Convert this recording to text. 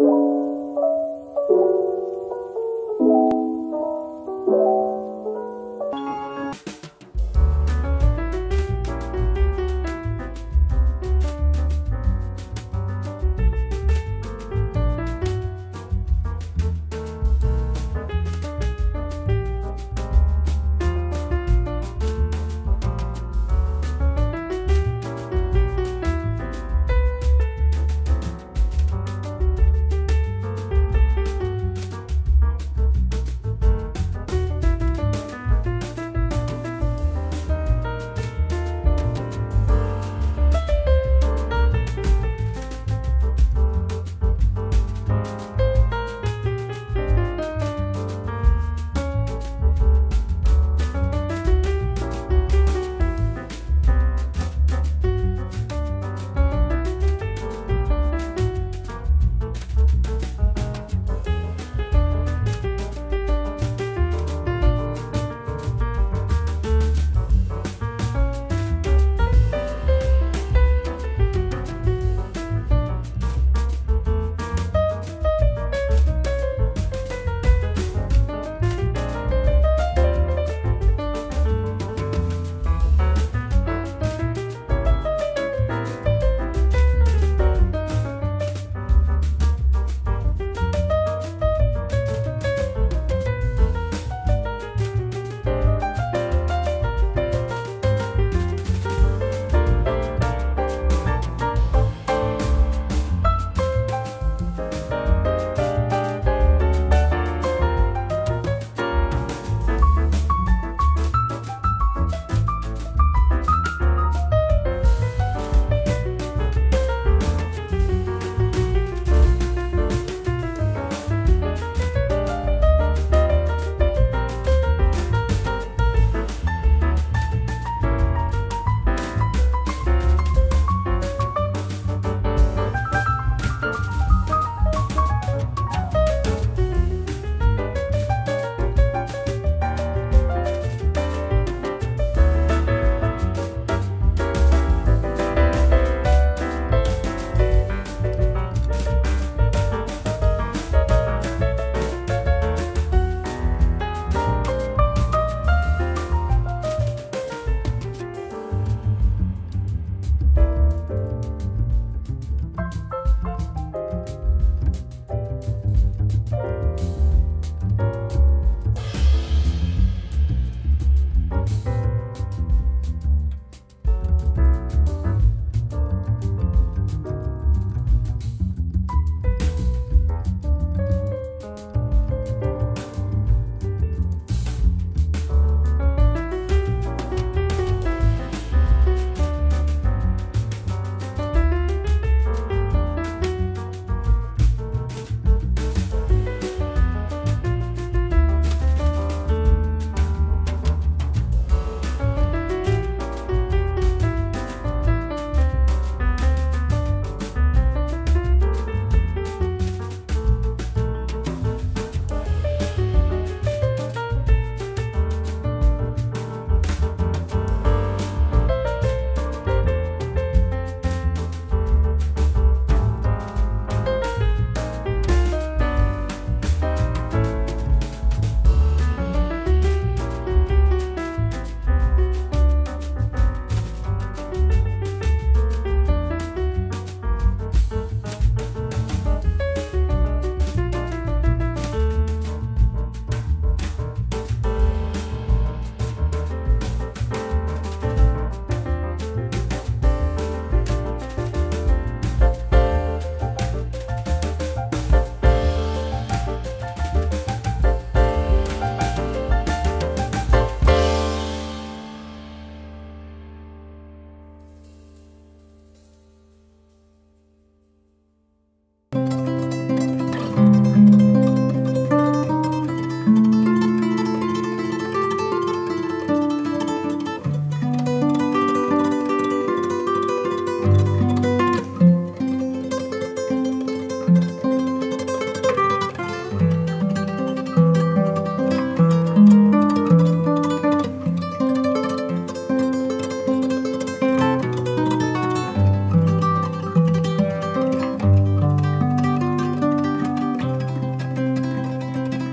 you